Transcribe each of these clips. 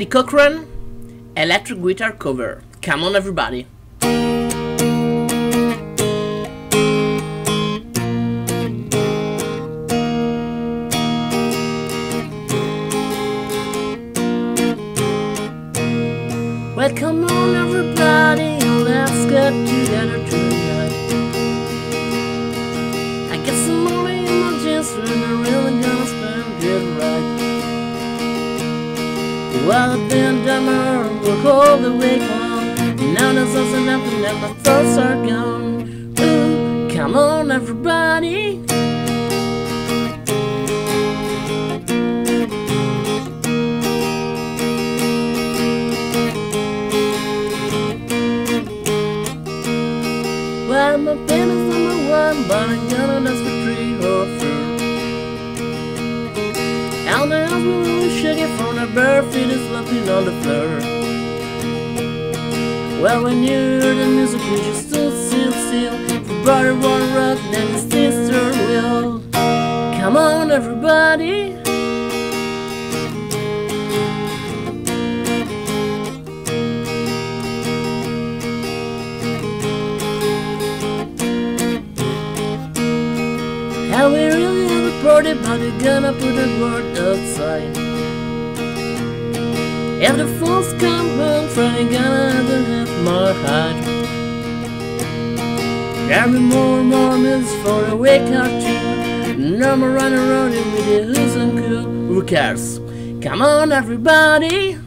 Eddie Cochran, electric guitar cover. Come on, everybody. Well, come on, everybody, let's get together Well, I've been arm, work all the way home. Now there's something happening, and my thoughts are gone. Ooh, come on, everybody. Well, my pen is number one, but I'm gonna dance for three the bare feet is the floor. Well, when you hear the music, you just stood still, still. Brother one rock, then his sister will. Come on, everybody. And we really have a party, but we're gonna put the word outside. If the fools come home, Friday gonna have my heart. Every more mornings for a week or two. No more running around it with the who's and cool. Who cares? Come on, everybody.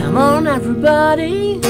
Come on, everybody.